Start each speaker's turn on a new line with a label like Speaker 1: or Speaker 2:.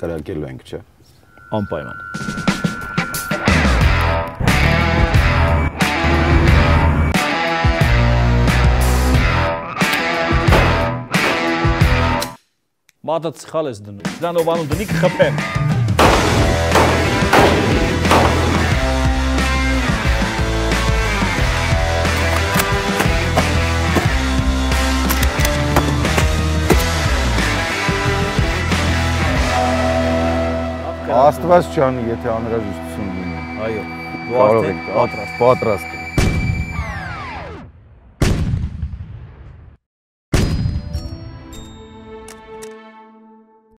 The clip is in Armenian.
Speaker 1: կրակելու ենք, չէ։
Speaker 2: Անպայման։ Մատը սխալ ես դնում։ Դրանով անում դնի կխփեմ։
Speaker 1: Աստված ջանի, եթե անհրաժեշտություն լինի։
Speaker 2: Այո։ Դու արդեն պատրաստ։
Speaker 1: պատրաստ։